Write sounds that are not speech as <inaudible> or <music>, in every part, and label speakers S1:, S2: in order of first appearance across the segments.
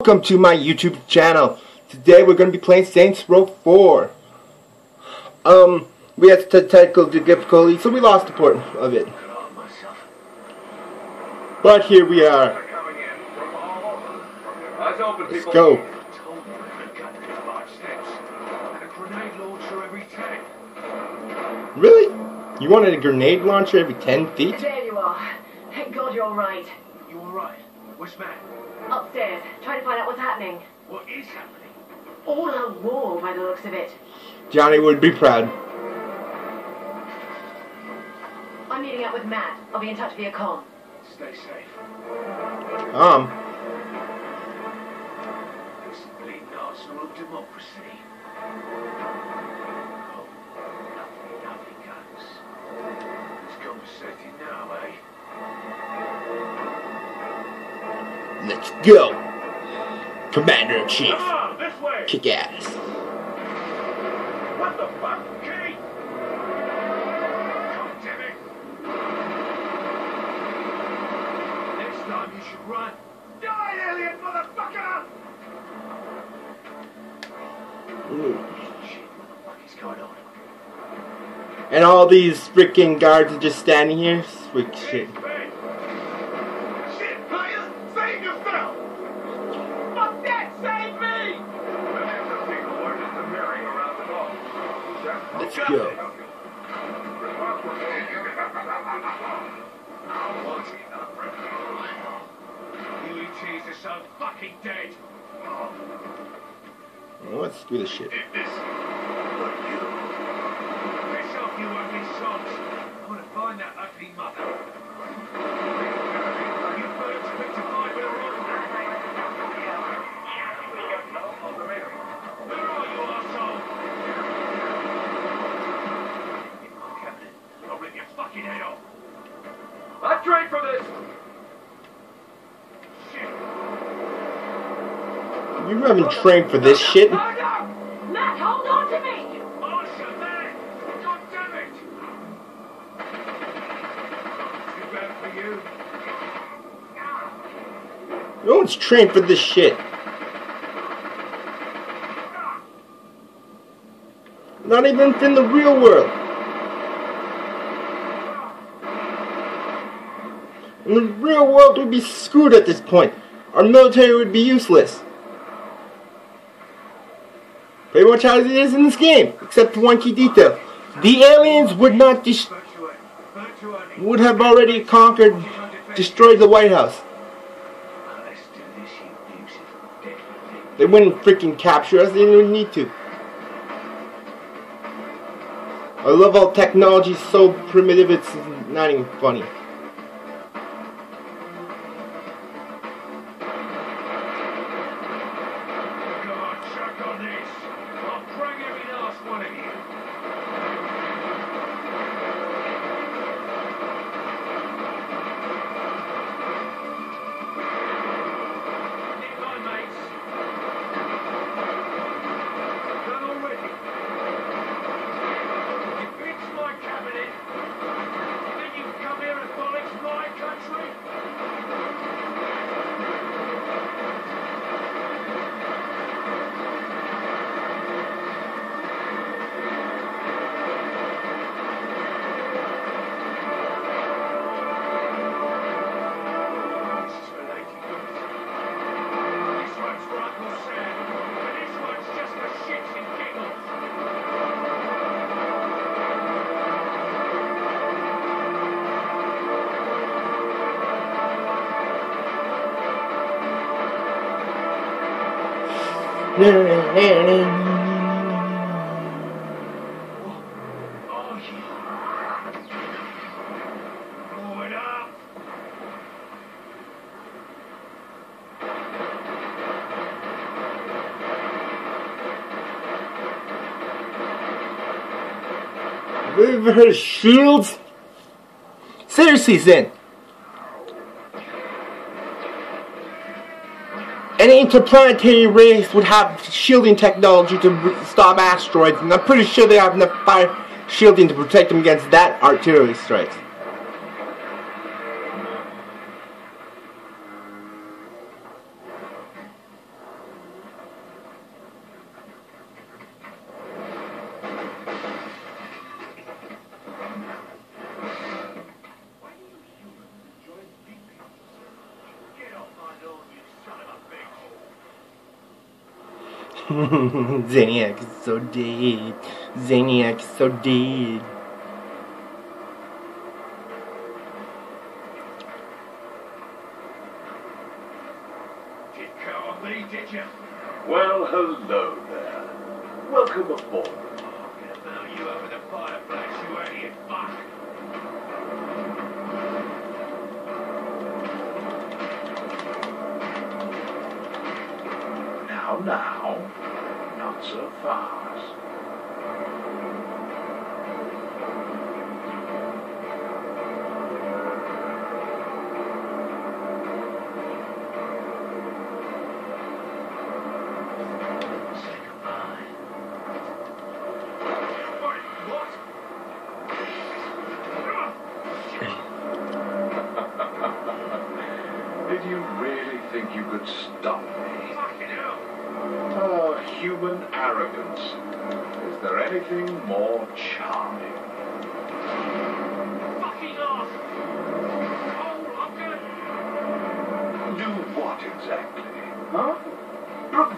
S1: Welcome to my YouTube channel. Today we're going to be playing Saints Row 4. Um, we had technical difficulty, so we lost a port of it. But here we are. Let's go. Really? You wanted a grenade launcher every 10 feet?
S2: There you are. Thank God you're right.
S3: you're alright? Where's Matt?
S2: Upstairs, trying to find out what's happening.
S3: What is happening?
S2: All a war by the looks of it.
S1: Johnny would be proud.
S2: I'm meeting up with Matt. I'll be in touch via com.
S3: Stay safe.
S1: Um,
S3: This is bleeding arsenal of democracy. Let's
S1: go. Commander-in-Chief.
S3: Come on, this way!
S1: Kick ass.
S3: What the fuck? Damn it! Next time you should run. Die, alien motherfucker! Shit, what the fuck is going on?
S1: And all these freaking guards are just standing here.
S3: It's Shit,
S1: Let's do this shit.
S3: You
S1: haven't trained for this shit.
S3: No!
S2: Matt, hold on to me!
S3: Marshall, man! God damn it! Too bad for you.
S1: No one's trained for this shit. Not even in the real world. In the real world, we'd be screwed at this point. Our military would be useless. How it is in this game, except for one key detail. The aliens would not.
S3: Virtually.
S1: would have already conquered, destroyed the White House. They wouldn't freaking capture us, they didn't even need to. I love how technology's so primitive, it's not even funny.
S3: Of
S1: shields? Seriously, Zen. Any interplanetary race would have shielding technology to stop asteroids, and I'm pretty sure they have enough fire shielding to protect them against that artillery strikes. <laughs> Zinyak is so dead. Zinyak is so dead.
S3: Did me, did you?
S4: Well, hello there. Welcome aboard.
S3: I'm gonna blow you over the fireplace, you idiot fuck.
S4: Now, now. Not so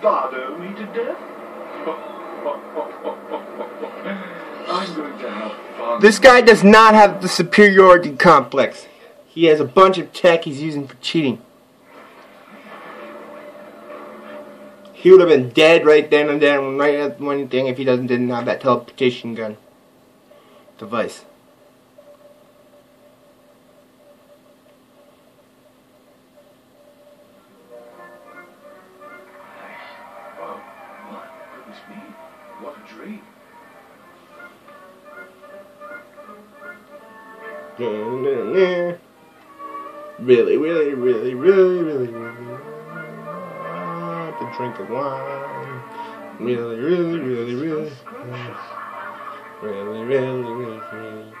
S4: Bravado me to death? I'm going to have fun.
S1: This guy does not have the superiority complex. He has a bunch of tech he's using for cheating. He would have been dead right then and there, right at one thing, if he doesn't didn't have that teleportation gun device. <laughs> Really, really, really, really, really, really. want to drink of wine. Really, really, really, really. Really, really, really, really.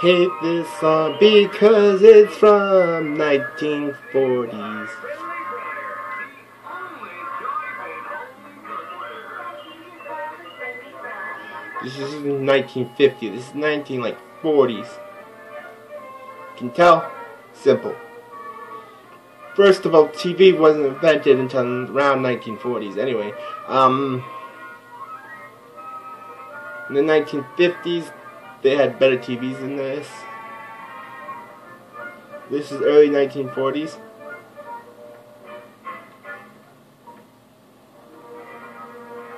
S1: Hate this song because it's from 1940s. This is 1950. This is 19 like 40s. Can tell? Simple. First of all, TV wasn't invented until around 1940s. Anyway, um, in the 1950s, they had better TVs than this. This is early 1940s.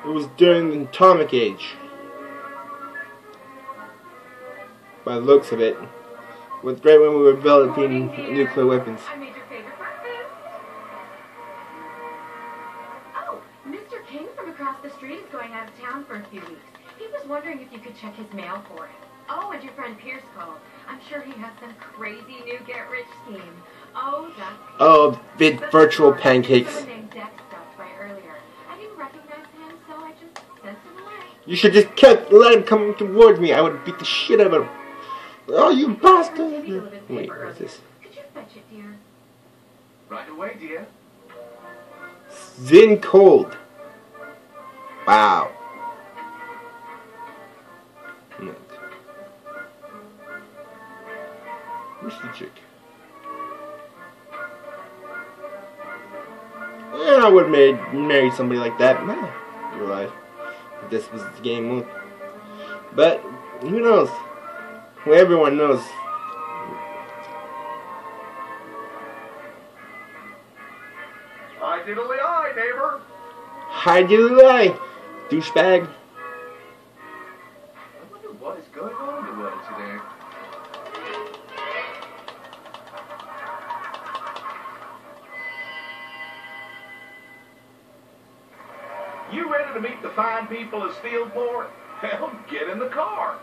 S1: It was during the atomic age. By the looks of it. Was great when we were developing nuclear weapons.
S2: I made your favorite breakfast. Oh, Mr. King from across the street is going out of town for a few weeks. He was wondering if you could check his mail for him. Oh, and your friend Pierce called. I'm sure he has some crazy new get-rich scheme. Oh, that's...
S1: Oh, vid virtual pancakes.
S2: Someone named Dex stopped by earlier. I didn't recognize him, so I just sent him away.
S1: You should just kept let him come towards me. I would beat the shit out of him. Oh, you bastard! Wait, what's this?
S2: Could you fetch it, dear?
S3: Right away, dear.
S1: Zin cold. Wow. Look. Where's the chick? Yeah, I would have married, married somebody like that. Man, real life. If this was the game mode. But, who knows? Everyone knows.
S4: I diddly eye, neighbor.
S1: Hi, do I? Douchebag.
S4: I wonder what is going on in the world today. You ready to meet the fine people of Steelport? <laughs> Hell, get in the car.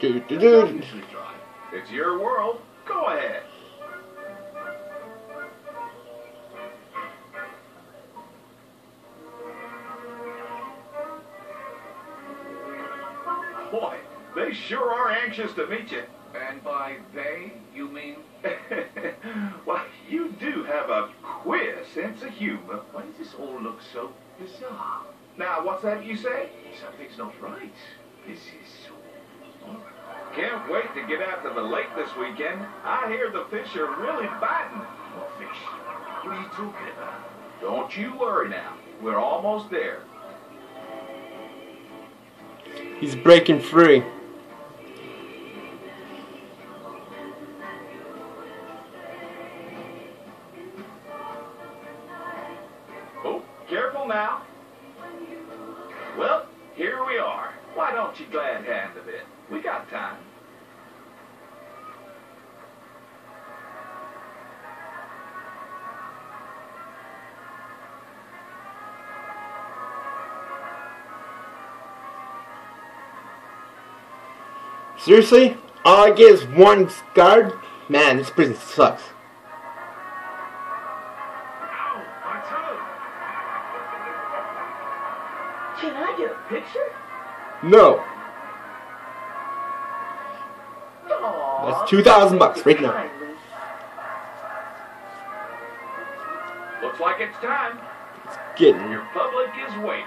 S1: Do do do.
S4: It's your world. Go ahead. Boy, they sure are anxious to meet you.
S3: And by they, you mean? <laughs>
S4: Why, you do have a queer sense of humor.
S3: Why does this all look so bizarre?
S4: Now, what's that you say?
S3: Something's not right. This is so horrible.
S4: Can't wait to get out to the lake this weekend. I hear the fish are really biting.
S3: What fish? What are you talking about?
S4: Don't you worry now. We're almost there.
S1: He's breaking free. Seriously? All I get is one guard? Man, this prison sucks.
S3: Ow!
S5: Can I get a picture?
S1: No.
S5: Aw,
S1: That's 2,000 bucks right now.
S4: Looks like it's time.
S1: It's Getting
S4: Your public is waiting.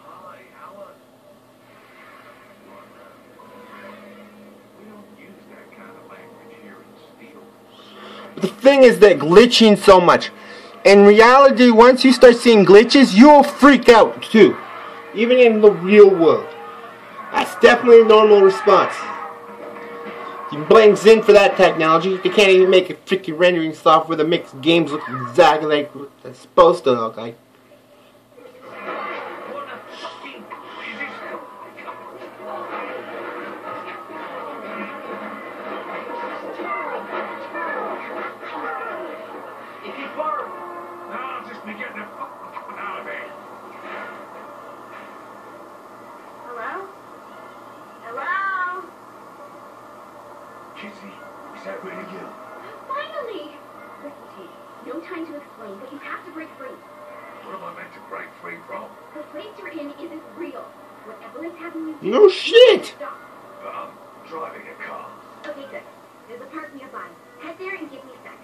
S3: Hi, Alan. We don't use that kind of language here in Steel.
S1: But the thing is that glitching so much. In reality, once you start seeing glitches, you'll freak out too. Even in the real world. That's definitely a normal response. You blame Zen for that technology. They can't even make a freaking rendering software that makes games look exactly like they're supposed to look like.
S2: Place you're in isn't real. Whatever is happening you
S1: No shit!
S3: I'm driving a car.
S2: Okay, good. There's a park nearby. Head there and give me a sec.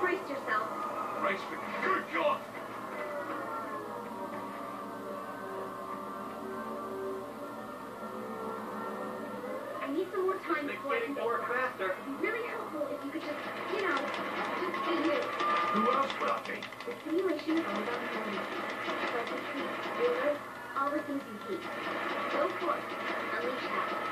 S2: Brace yourself.
S3: Race for good God!
S2: I need some more time before I can make sense.
S5: faster.
S2: It'd really helpful if you could just, you know, just be you.
S3: Who else would I be?
S2: The simulation is all about harmony. Pleasant treats, all the things you hate. Go forth. Unleash that.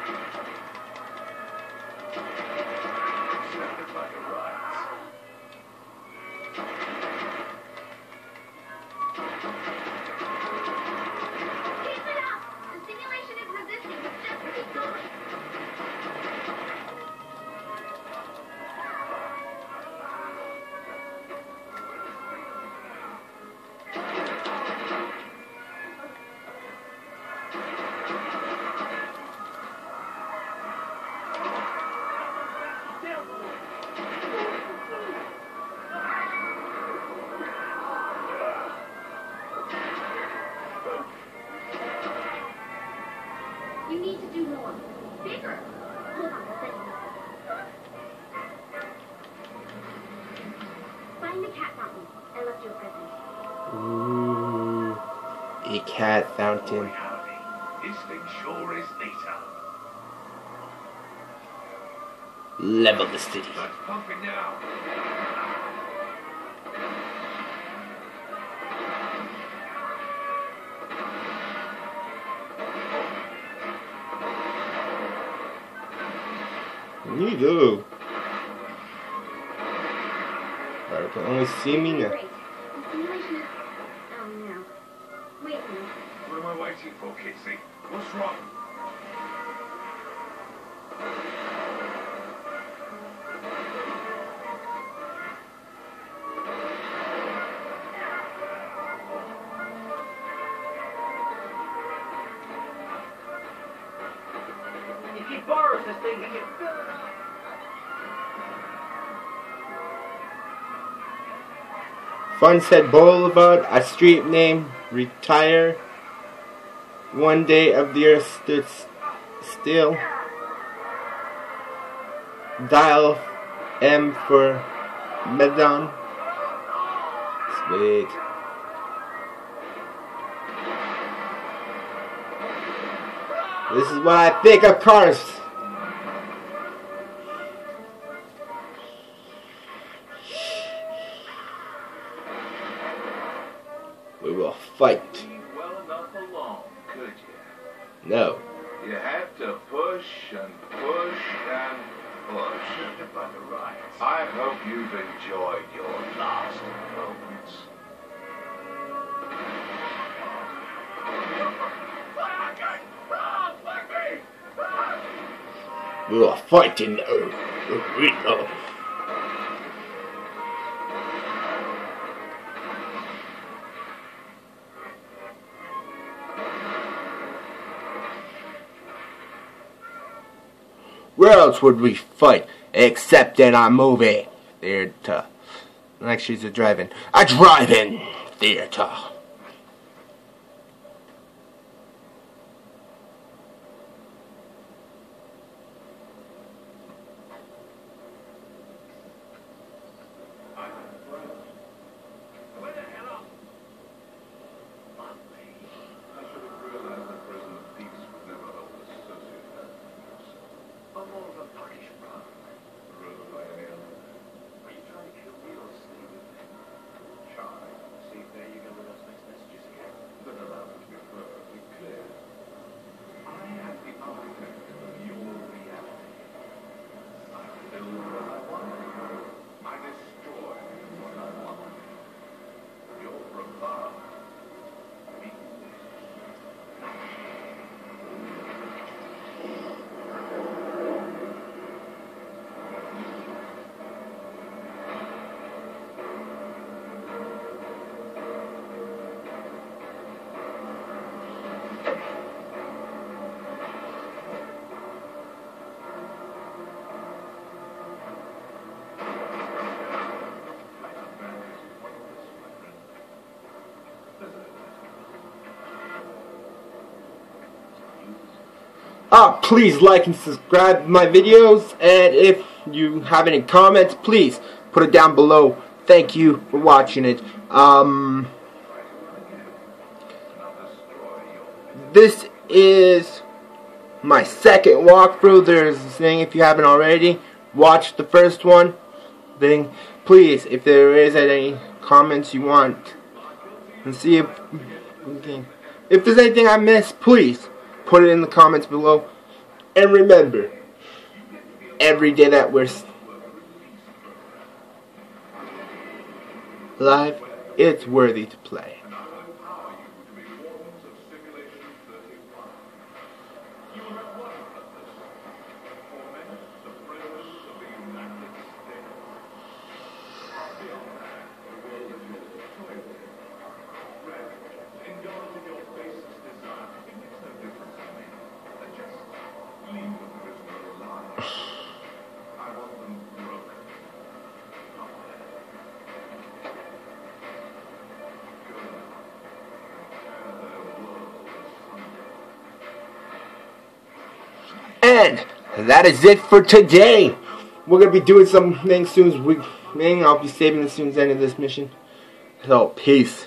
S2: Find a.
S1: Ooh, a cat fountain.
S3: This thing sure is neato.
S1: Level the city.
S3: Let's pump it now.
S1: You do. I can only see me now.
S2: Great. The simulation is... Oh, no. Wait a minute.
S3: What am I waiting for, Kitsy? What's wrong?
S1: Funset Boulevard, a street name, retire. One day of the earth stood still. Dial M for Medon. Sweet. This is what I think of cars. We will fight.
S4: Alone, could you?
S1: No.
S4: You have to push and push and push. By the right. I hope you've enjoyed your last moments.
S1: We will fight in the arena. Where else would we fight except in a movie theater? Like she's a drive-in. A drive-in theater. Uh, please like and subscribe my videos, and if you have any comments, please put it down below. Thank you for watching it. Um, this is my second walkthrough. There's a thing, if you haven't already, watch the first one. Then, please, if there is any comments you want, and see if, if there's anything I missed, please put it in the comments below. And remember, every day that we're live, it's worthy to play. That is it for today. We're gonna be doing something soon as we. I'll be saving as soon as end of this mission. So peace.